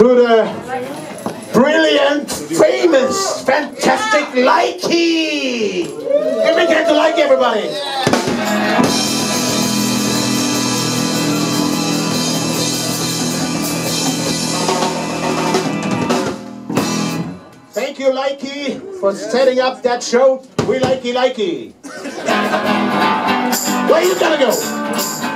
to the brilliant, famous, fantastic Likey. Give me a to Like, everybody. Thank you, Likey, for setting up that show. We likey likey. Where you gonna go?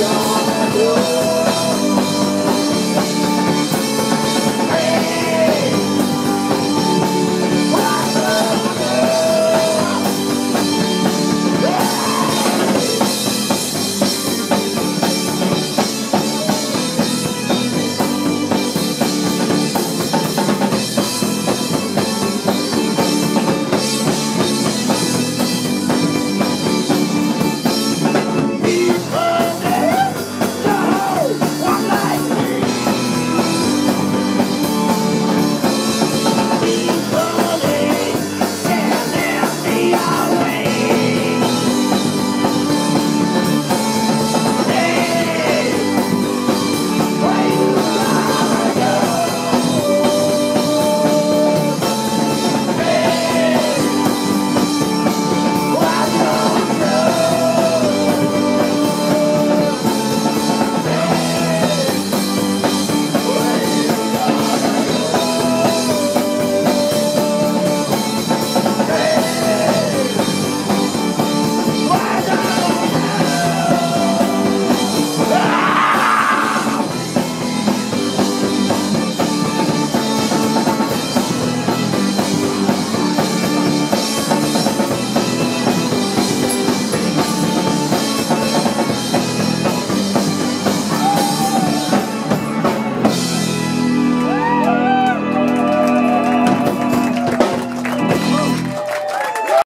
Hallelujah.